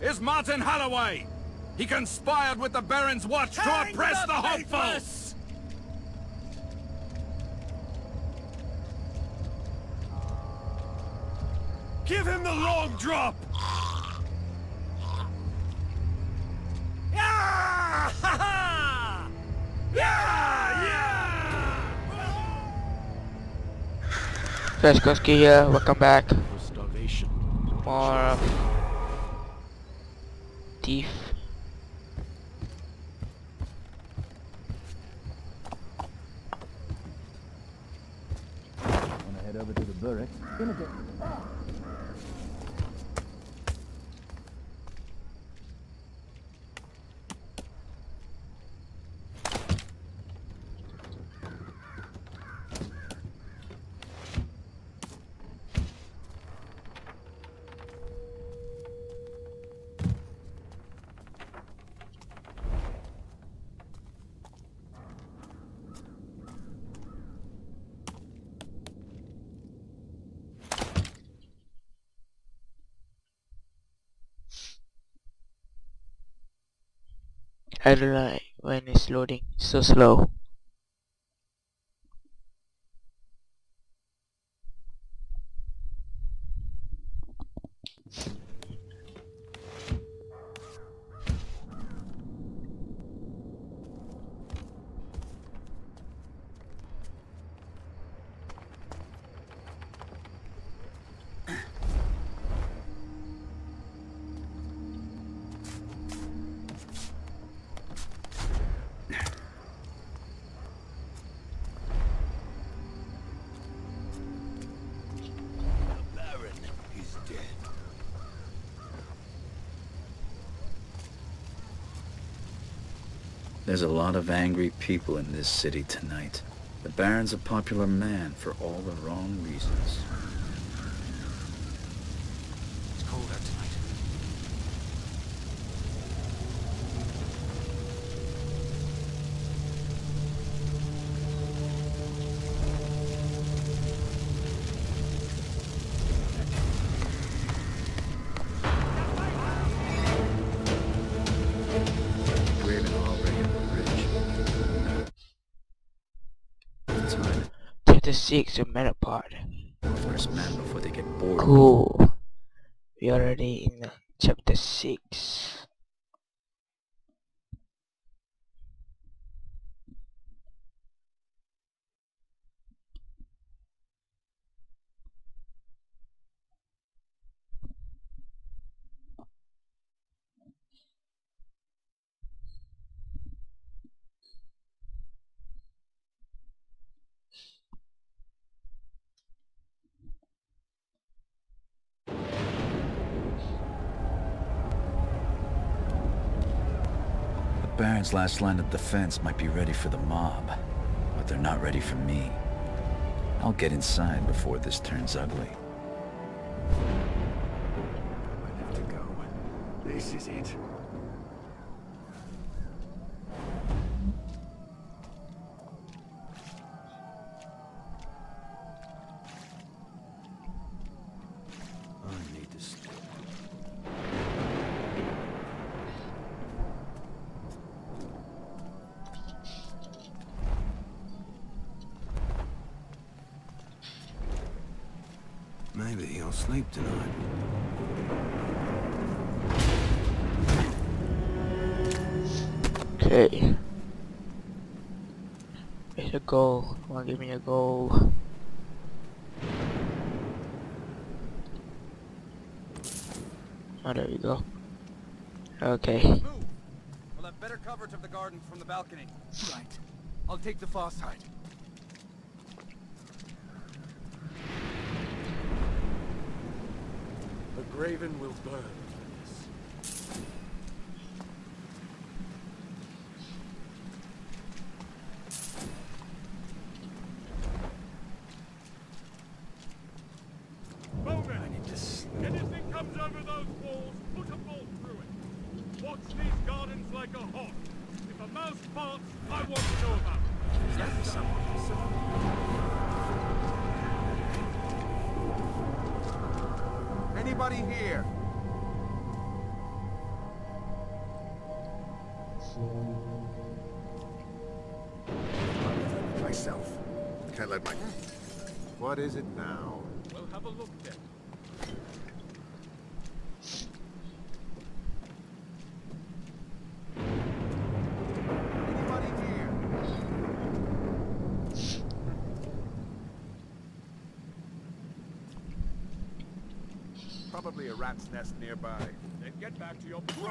is Martin Holloway. He conspired with the Baron's watch to oppress the, the hopeful. Give him the long drop! Yeah! Yeah! Yeah! Frescoski here, welcome back. More thief. Wanna head over to the barracks? I don't like when it's loading so slow. There's a lot of angry people in this city tonight. The Baron's a popular man for all the wrong reasons. Chapter 6 of Metapod. First man before they get bored. Cool. We already in chapter 6. Baron's last line of defense might be ready for the mob, but they're not ready for me. I'll get inside before this turns ugly. I have to go. This is it. Okay. It's a goal. Wanna give me a goal. Oh, there you go. Okay. Move! We'll have better coverage of the gardens from the balcony. Right. I'll take the far side. The Graven will burn gardens like a hawk. If a mouse farts, I want to know about it. Is that someone? Anybody here? Myself. Can't let my... What is it now? Have a look then. Rat's nest nearby. Then get back to your patrol.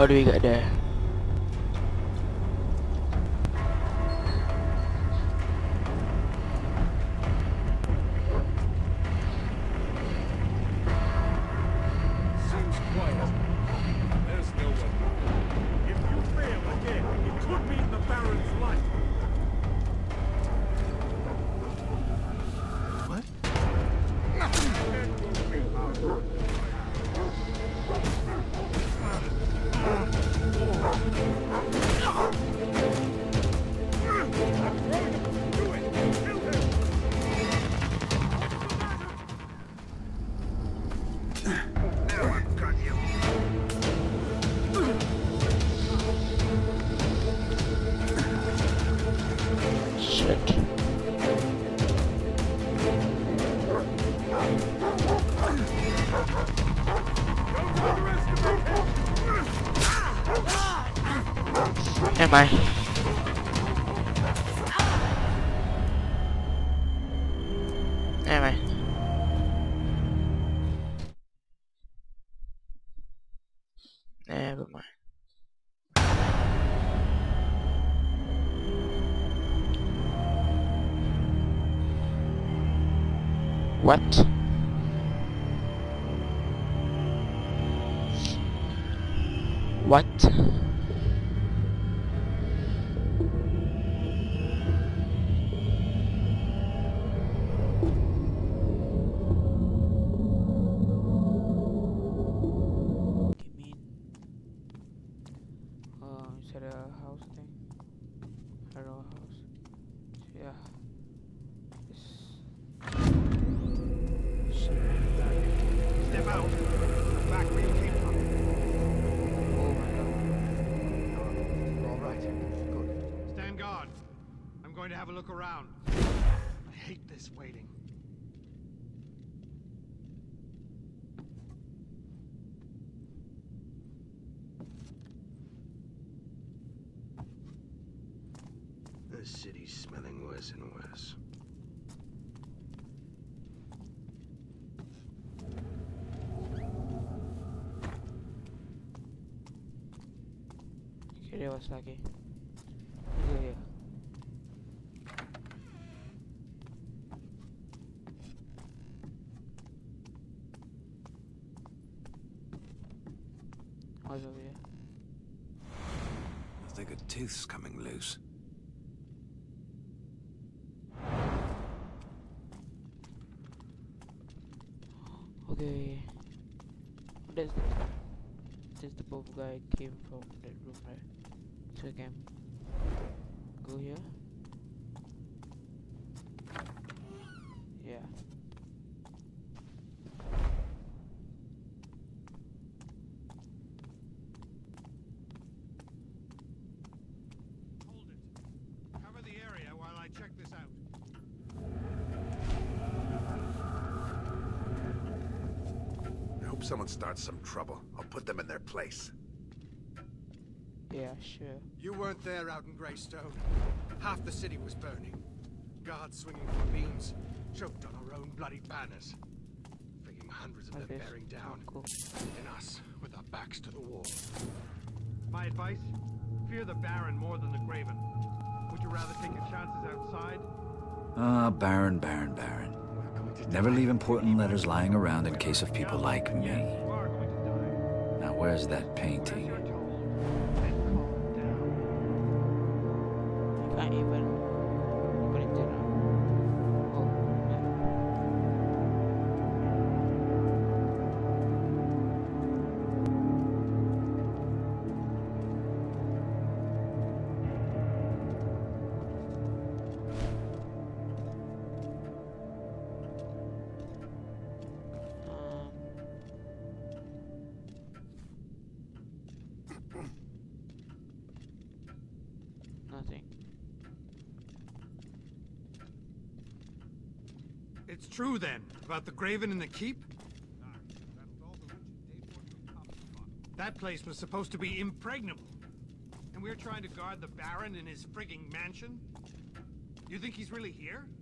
How do we get there? I? Never mind. What? What? Out. Back where you came from. Oh my god. All right. Good. Stand guard. I'm going to have a look around. I hate this waiting. The city's smelling worse and worse. Here. What's over here? I think a tooth's coming loose. Okay. That's the that's the purple guy came from that room, right? So we can go here. Yeah. Hold it. Cover the area while I check this out. I hope someone starts some trouble. I'll put them in their place. Yeah, sure. You weren't there out in Greystone. Half the city was burning. Guards swinging from beams, choked on our own bloody banners. Frigging hundreds of Like them bearing down. Cool. And us, with our backs to the wall. My advice? Fear the Baron more than the Graven. Would you rather take your chances outside? Ah, Baron, Baron, Baron. Never leave important letters lying around in case of people like me. You are going to die. Now, where's that painting? It's true then, about the Graven and the Keep? That place was supposed to be impregnable. And we're trying to guard the Baron in his frigging mansion? You think he's really here?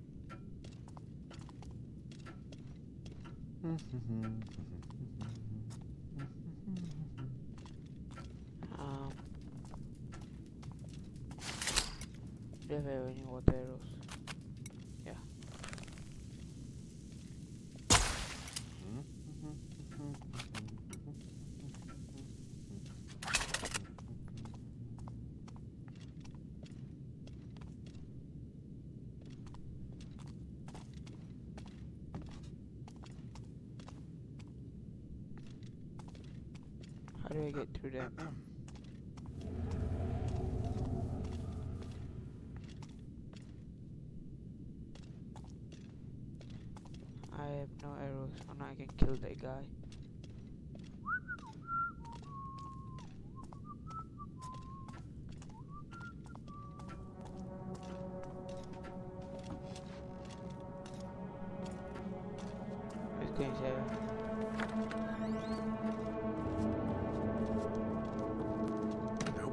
Mm-hmm. Um, do you have any water arrows? Yeah. How do I get through that? I have no arrows, and I can kill that guy. To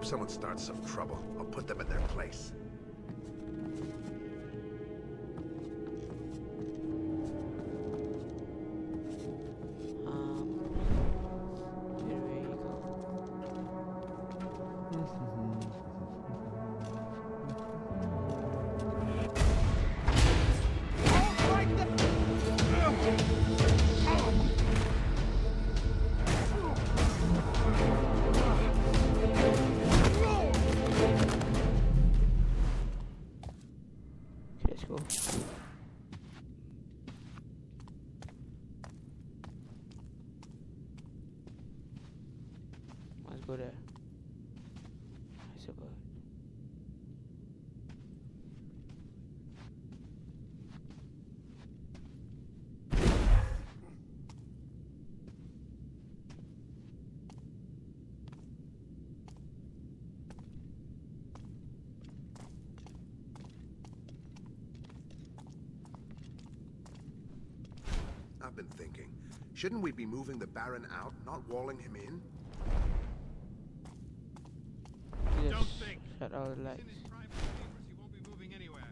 someone starts some trouble. I'll put them in their place. I suppose. I've been thinking, shouldn't we be moving the Baron out, not walling him in? Shut all the He's lights. in his private chambers. He won't be moving anywhere.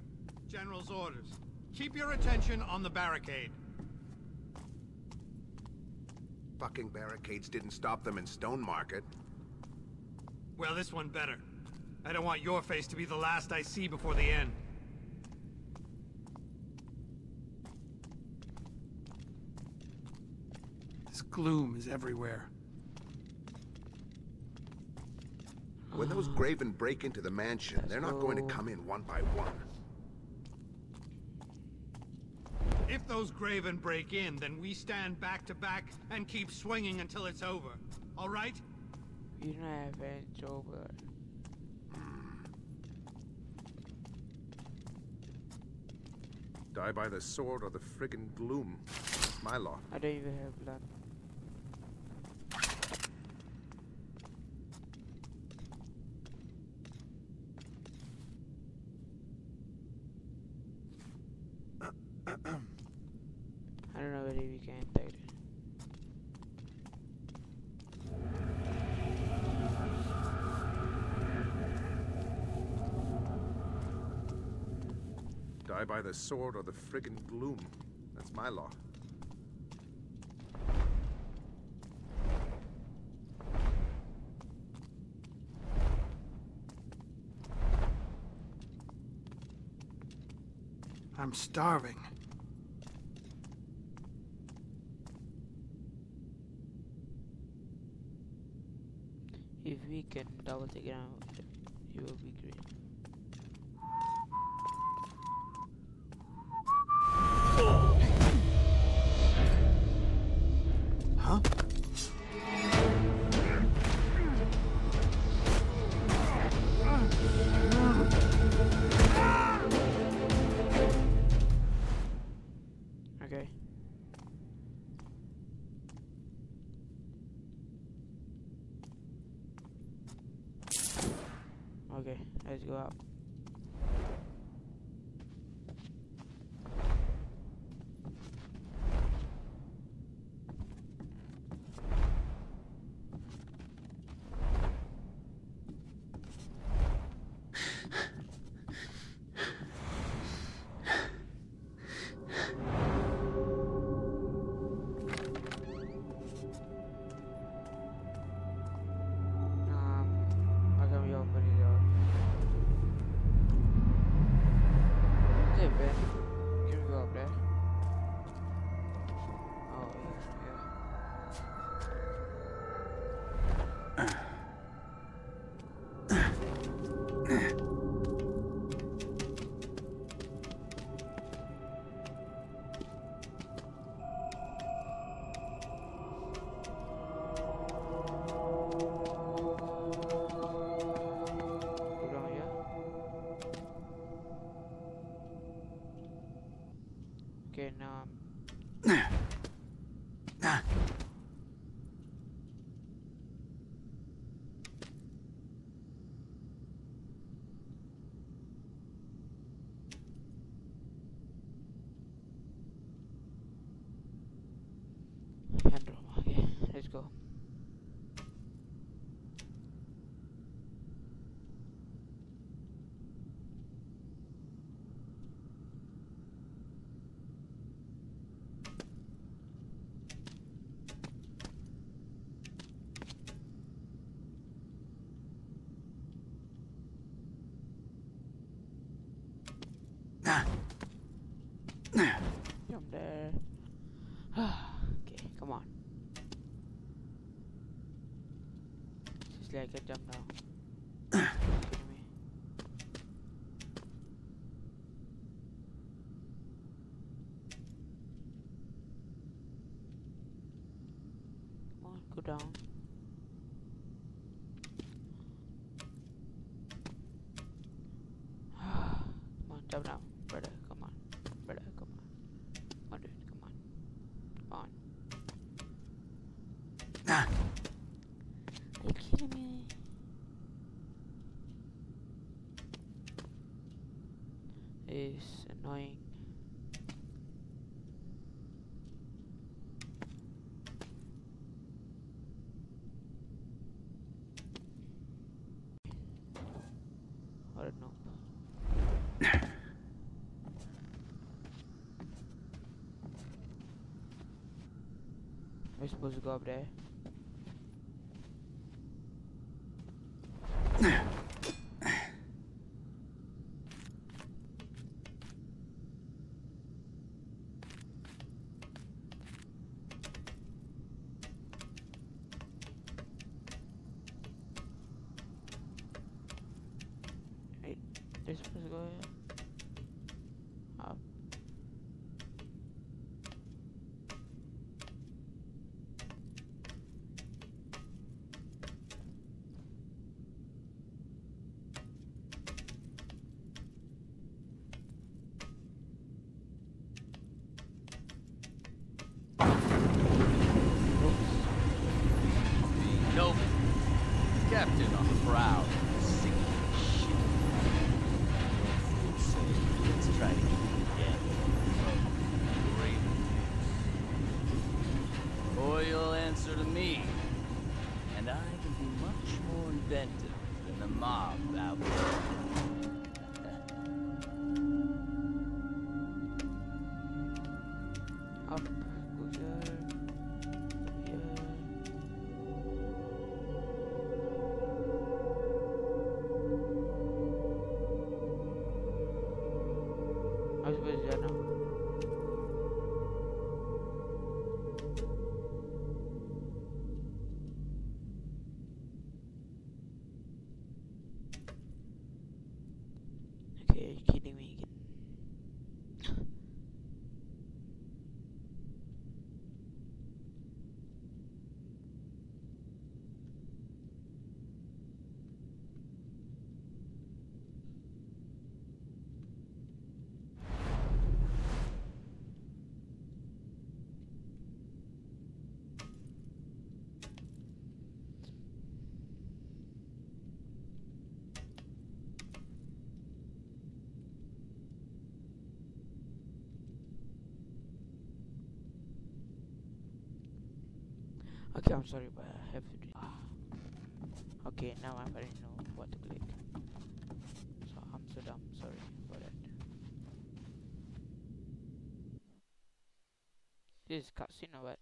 General's orders. Keep your attention on the barricade. Fucking barricades didn't stop them in Stone Market. Well, this one better. I don't want your face to be the last I see before the end. This gloom is everywhere. When those ah. Graven break into the mansion, Let's they're not going to come in one by one. If those Graven break in, then we stand back to back and keep swinging until it's over. All right? You don't have any over. Die by the sword or the friggin' gloom. It's my law. I don't even have blood. I don't know whether we can attack it. Die by the sword or the friggin' gloom. That's my law. I'm starving. If we can double the ground, there. okay, come on. Just I can jump now. on, go down. Come on, jump down. Is annoying. I don't know. We're supposed to go up there. Okay, I'm sorry, but I have to do. Okay, now I already know what to click. So I'm so dumb. Sorry for that. This is or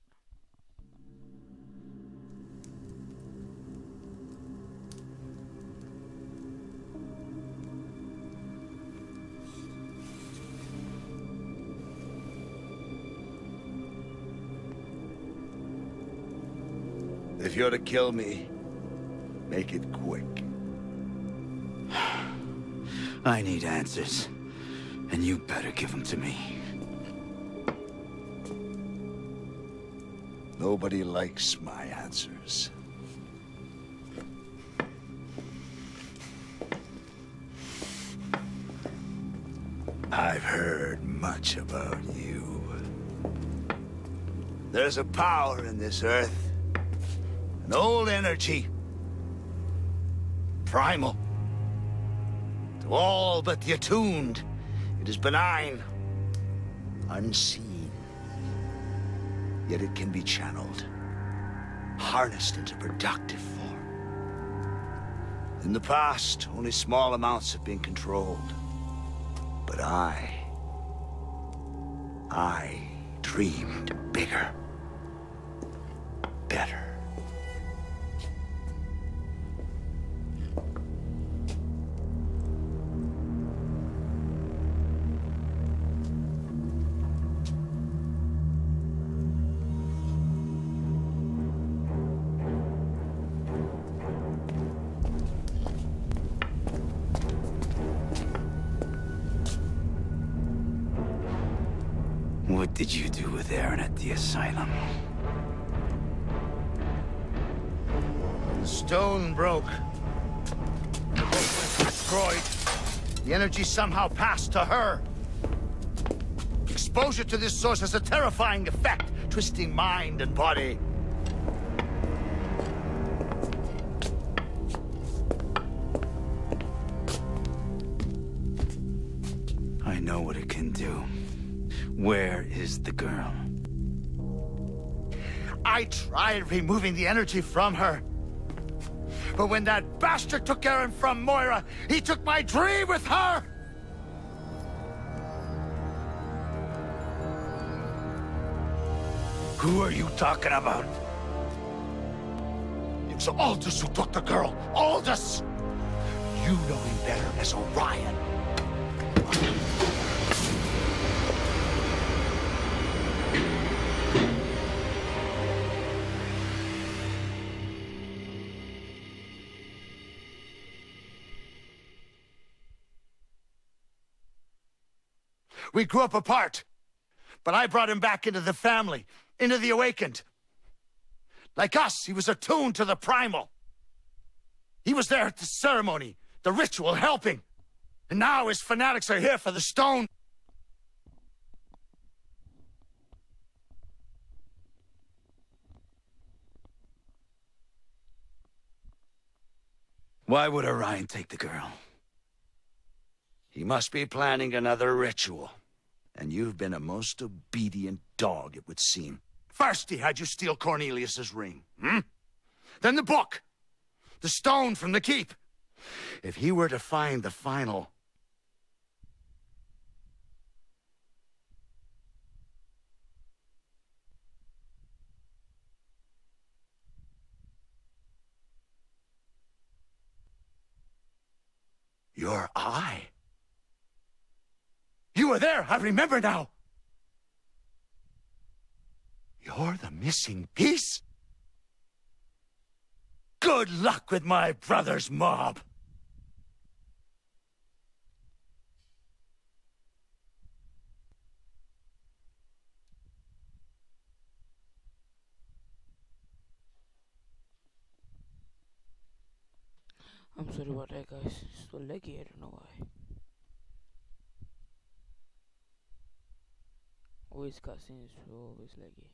you're to kill me, make it quick. I need answers. And you better give them to me. Nobody likes my answers. I've heard much about you. There's a power in this earth. Old energy. Primal. To all but the attuned, it is benign. Unseen. Yet it can be channeled. Harnessed into productive form. In the past, only small amounts have been controlled. But I... I dreamed bigger. Better. Do with Erin at the asylum? The stone broke. The boat was destroyed. The energy somehow passed to her. Exposure to this source has a terrifying effect, twisting mind and body. I know what it can do. Where is the girl? I tried removing the energy from her. But when that bastard took Erin from Moira, he took my dream with her! Who are you talking about? It's Aldous who took the girl. Aldous! You know him better as Orion. We grew up apart, but I brought him back into the family, into the Awakened. Like us, he was attuned to the primal. He was there at the ceremony, the ritual, helping. And now his fanatics are here for the stone. Why would Orion take the girl? He must be planning another ritual. And you've been a most obedient dog, it would seem. First, he had you steal Cornelius's ring. Hmm? Then the book. The stone from the keep. If he were to find the final... Your eye. Were there, I remember now. You're the missing piece? Good luck with my brother's mob. I'm sorry about that, guys. It's so laggy. I don't know why. Always cutscenes, always laggy.